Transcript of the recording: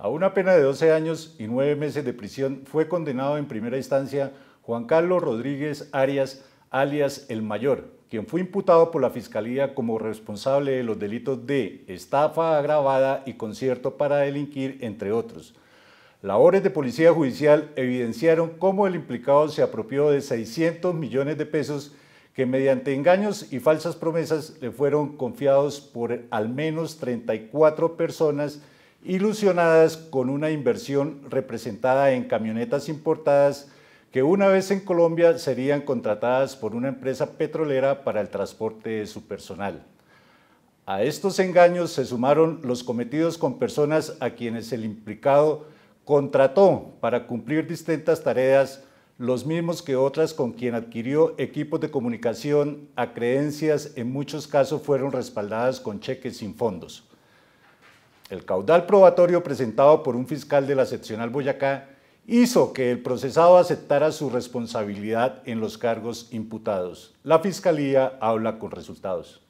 A una pena de 12 años y 9 meses de prisión fue condenado en primera instancia Juan Carlos Rodríguez Arias, alias El Mayor, quien fue imputado por la Fiscalía como responsable de los delitos de estafa agravada y concierto para delinquir, entre otros. Labores de Policía Judicial evidenciaron cómo el implicado se apropió de 600 millones de pesos que mediante engaños y falsas promesas le fueron confiados por al menos 34 personas ilusionadas con una inversión representada en camionetas importadas que una vez en Colombia serían contratadas por una empresa petrolera para el transporte de su personal. A estos engaños se sumaron los cometidos con personas a quienes el implicado contrató para cumplir distintas tareas, los mismos que otras con quien adquirió equipos de comunicación a creencias en muchos casos fueron respaldadas con cheques sin fondos. El caudal probatorio presentado por un fiscal de la seccional Boyacá hizo que el procesado aceptara su responsabilidad en los cargos imputados. La Fiscalía habla con resultados.